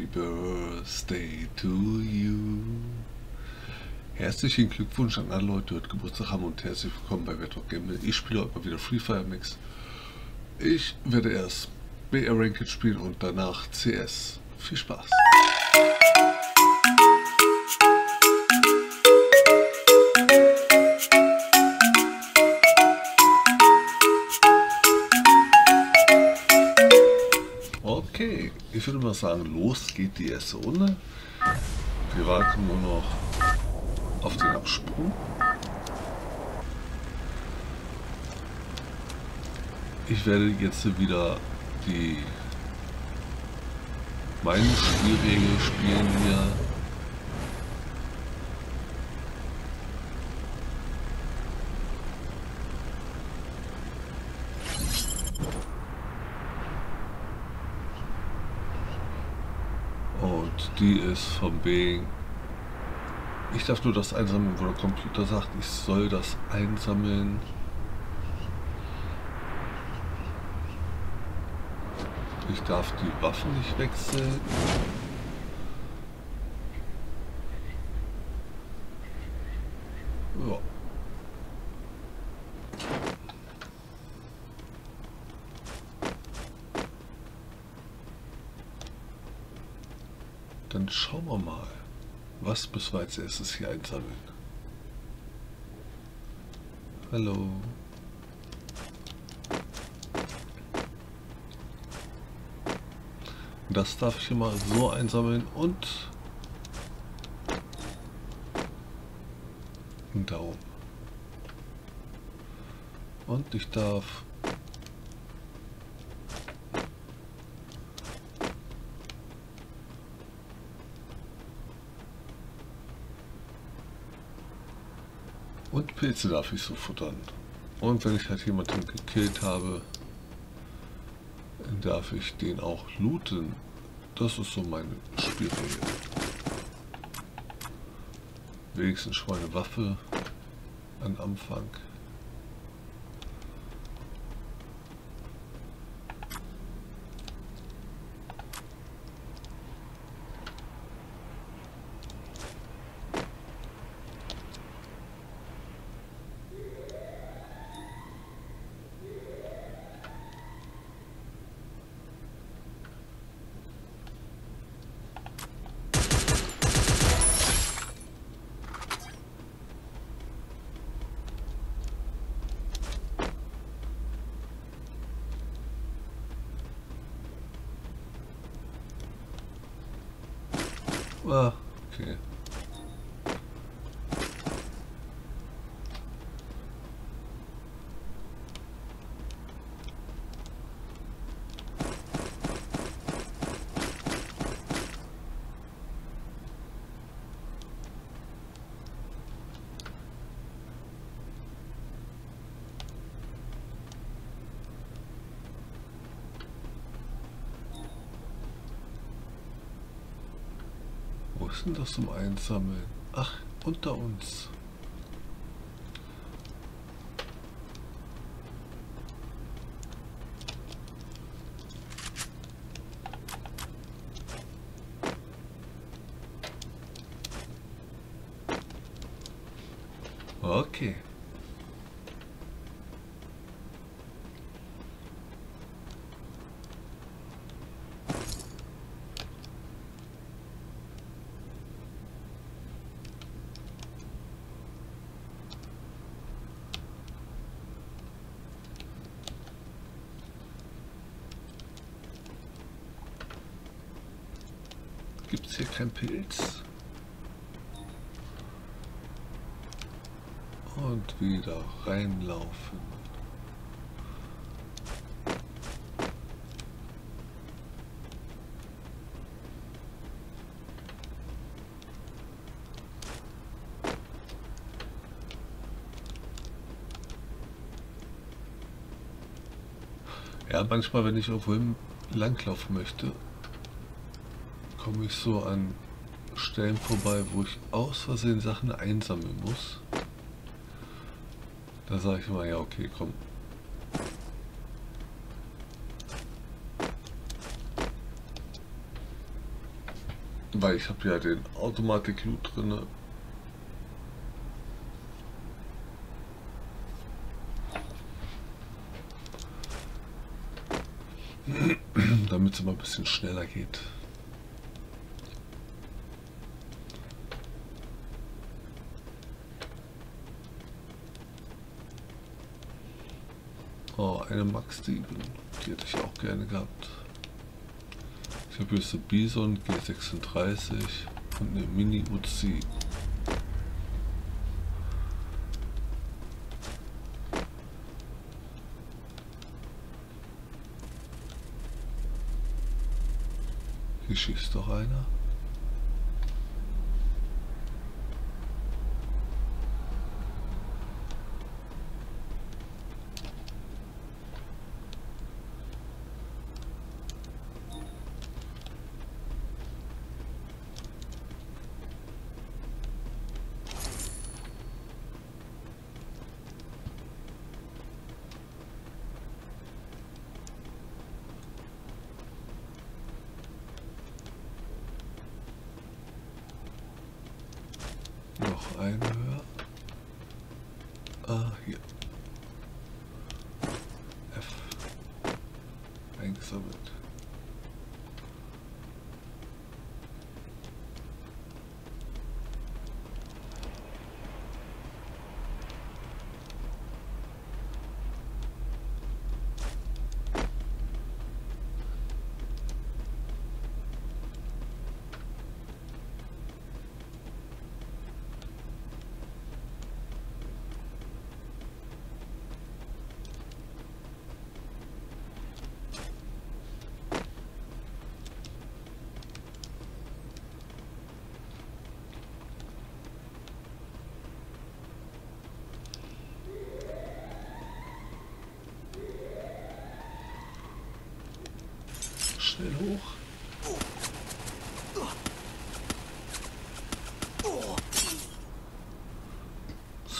Happy Birthday to you. Herzlichen Glückwunsch an alle Leute, die heute Geburtstag haben und herzlich willkommen bei Bedrock Gamble. Ich spiele heute mal wieder Free Fire Mix. Ich werde erst BR Ranked spielen und danach CS. Viel Spaß! Ich würde mal sagen, los geht die erste Runde. Wir warten nur noch auf den Absprung. Ich werde jetzt wieder die meine Spielregel spielen hier. Ist vom Bing. Ich darf nur das einsammeln, wo der Computer sagt, ich soll das einsammeln. Ich darf die Waffen nicht wechseln. Ja. Dann schauen wir mal, was müssen wir als erstes hier einsammeln. Hallo. Das darf ich immer so einsammeln und einen Daumen. Und ich darf und Pilze darf ich so futtern. Und wenn ich halt jemanden gekillt habe, darf ich den auch looten. Das ist so meine Spielregel. Wenigstens schon eine Waffe am Anfang. Ah, okay. Wo ist das zum Einsammeln? Ach, unter uns. Okay. Keinen Pilz? Und wieder reinlaufen. Ja, manchmal, wenn ich irgendwo langlaufen möchte, komme ich so an Stellen vorbei, wo ich aus Versehen Sachen einsammeln muss. Da sage ich immer, ja okay, komm. Weil ich habe ja den Automatic Loot drinne. Damit es immer ein bisschen schneller geht. Oh, eine Max 7. Die hätte ich auch gerne gehabt. Ich habe hier so Bison G36 und eine Mini Uzi. Hier schießt doch einer. Noch eine höher. Ah, hier. F. Eingesammelt. Schnell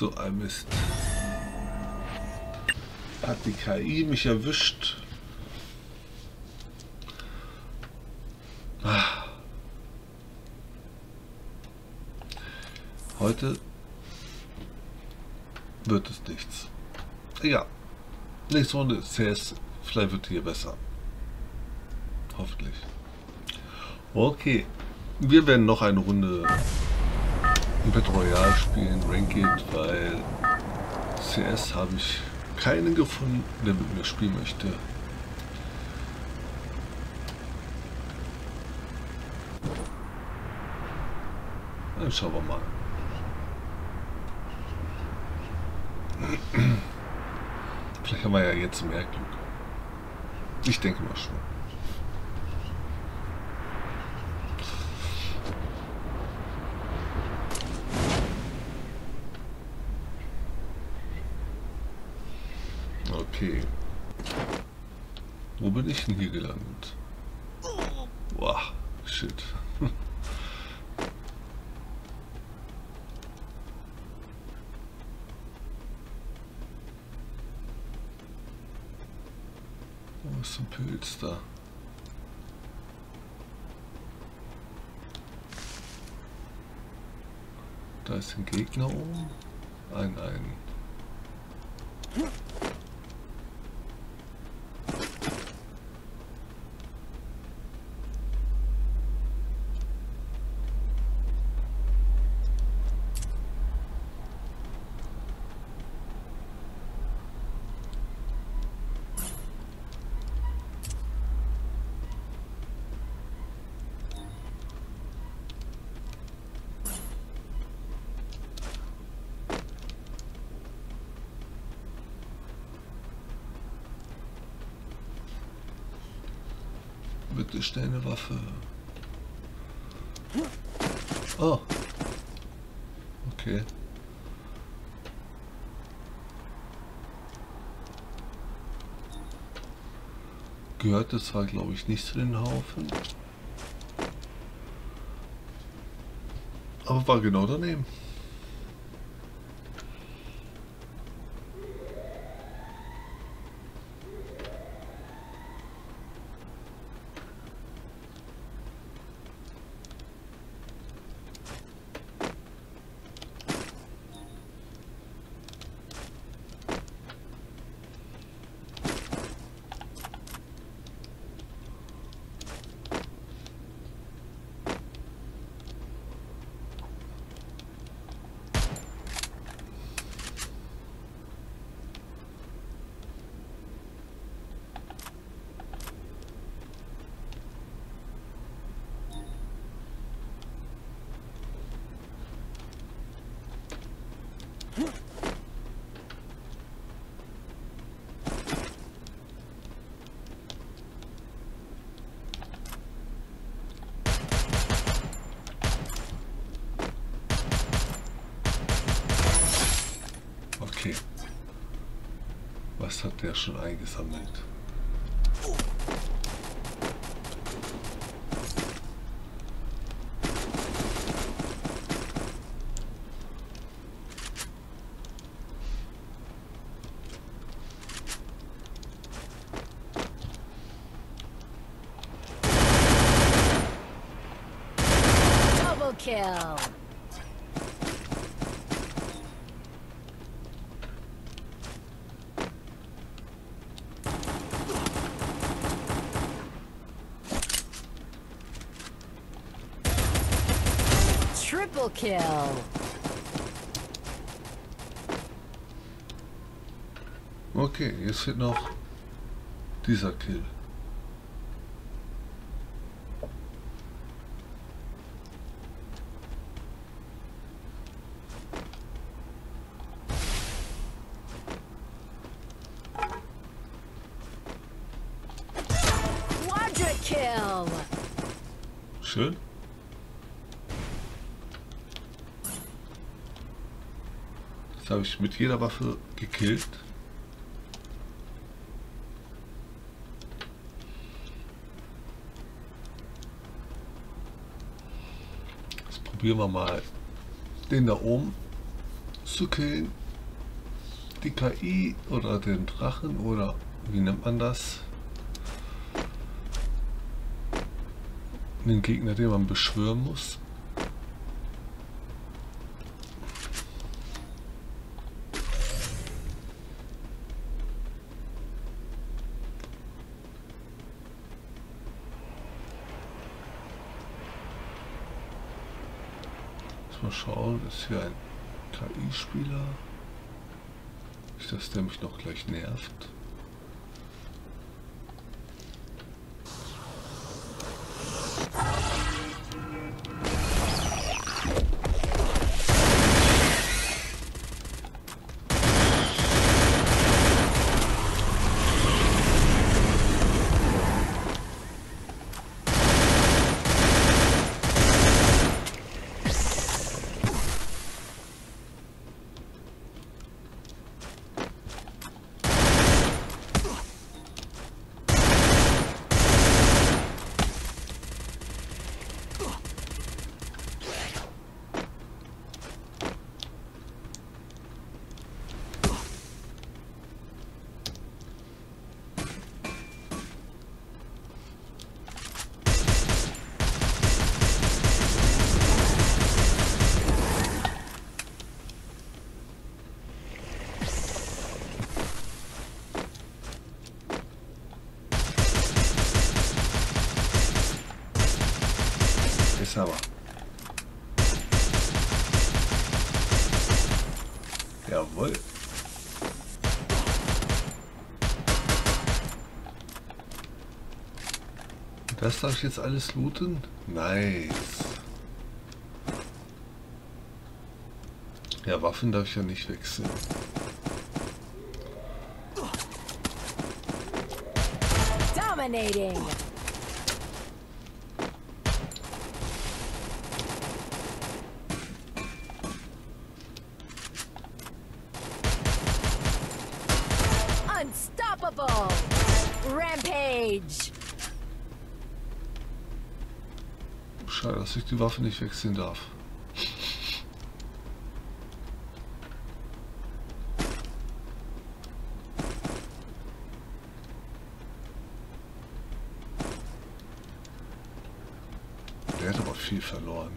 So ein Mist. Hat die KI mich erwischt. Ah. Heute wird es nichts. Ja, nächste Runde CS. Vielleicht wird hier besser. Hoffentlich. Okay. Wir werden noch eine Runde Battle Royale spielen, Ranked, weil CS habe ich keinen gefunden, der mit mir spielen möchte. Dann schauen wir mal. Vielleicht haben wir ja jetzt mehr Glück. Ich denke mal schon. Okay. Wo bin ich denn hier gelandet? Boah, shit. Wo ist ein Pilz da? Da ist ein Gegner oben. Ein, ein. Bitte schnell eine Waffe. Oh. Okay. Gehört das zwar, glaube ich, nicht zu den Haufen. Aber war genau daneben. Okay. Was hat der schon eingesammelt? Double kill. Triple kill. Okay, jetzt fehlt noch dieser Kill. Quadra kill. Schön. Jetzt habe ich mit jeder Waffe gekillt. Jetzt probieren wir mal den da oben zu killen. Die KI oder den Drachen oder wie nennt man das? Den Gegner, den man beschwören muss. Mal schauen, ist hier ein KI-Spieler? Nicht, dass der mich noch gleich nervt. Ist aber. Jawohl. Das darf ich jetzt alles looten? Nice. Ja, Waffen darf ich ja nicht wechseln. Dominating. Schade, dass ich die Waffe nicht wechseln darf. Der hat aber viel verloren.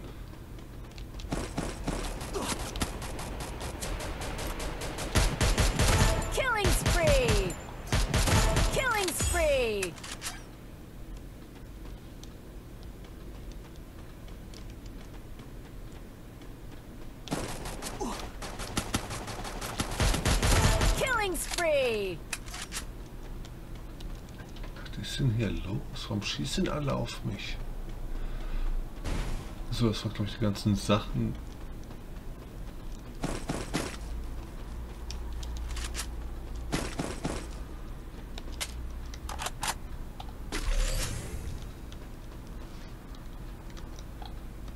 Killing spree. Killing spree. Killing spree. Was ist denn hier los? Warum schießen alle auf mich? So, das war glaube ich die ganzen Sachen.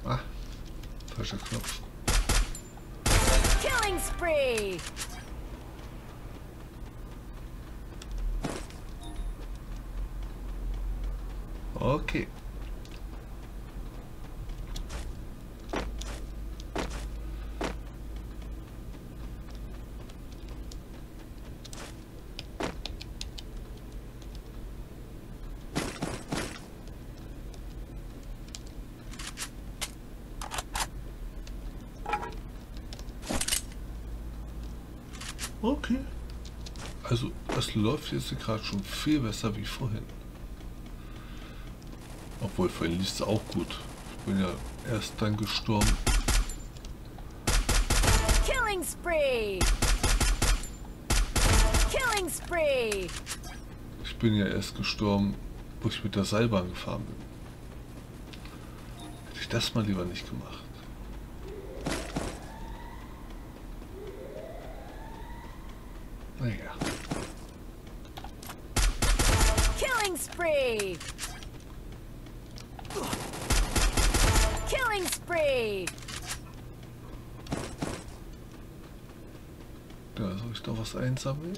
Ah, falscher Knopf. Killing spree. Okay. Okay. Also, es läuft jetzt gerade schon viel besser wie vorhin. Obwohl, vorhin lief es auch gut. Ich bin ja erst dann gestorben. Killing spree! Killing spree! Ich bin ja erst gestorben, wo ich mit der Seilbahn gefahren bin. Hätte ich das mal lieber nicht gemacht. Naja. Killing spree! Killing spree! Da soll ich doch was einsammeln.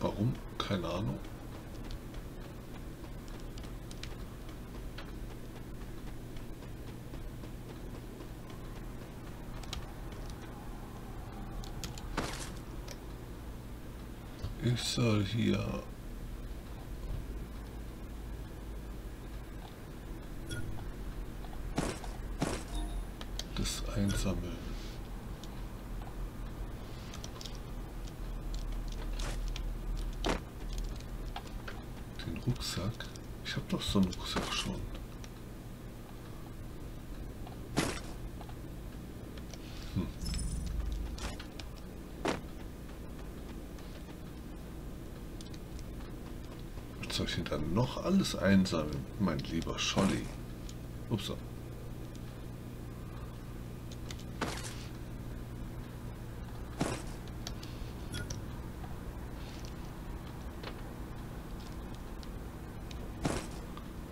Warum? Keine Ahnung. Ich soll hier das einsammeln. Den Rucksack. Ich habe doch so einen Rucksack schon. Hm. Was soll ich denn dann noch alles einsammeln, mein lieber Scholli? Upsa.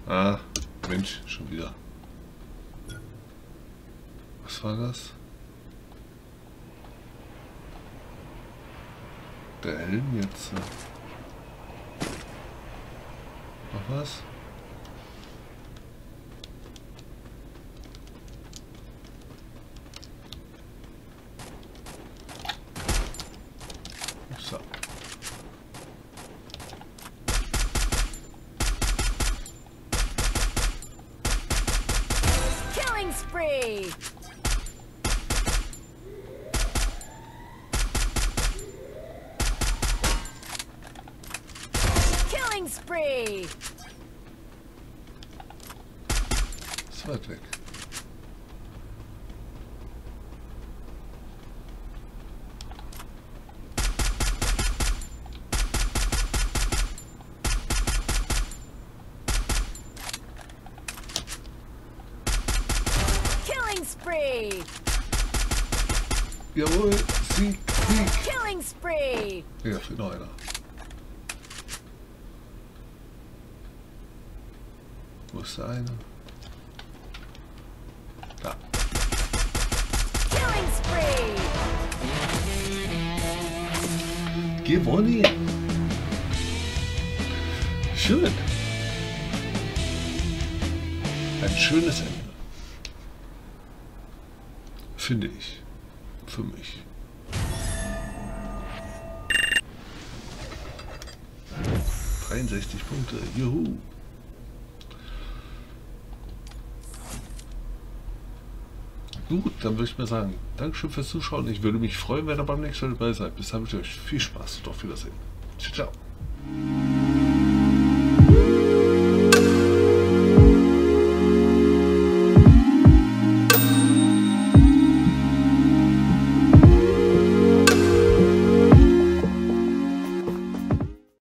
Ah, Mensch, schon wieder. Was war das? Der Helm jetzt. Noch was? So. Killing spree! Killing spree! Ist weit weg. Killing spree! Jawohl, Sieg, Sieg. Killing spree! Ja, fehlt noch einer. Wo ist der eine? Da. Killing spree! Gewonnen. Schön. Ein schönes Ende. Finde ich. Für mich. Dreiundsechzig Punkte. Juhu. Gut, dann würde ich mal sagen, Dankeschön fürs Zuschauen. Ich würde mich freuen, wenn ihr beim nächsten Mal dabei seid. Bis dann wünsche ich euch viel Spaß und auf Wiedersehen. Ciao, ciao.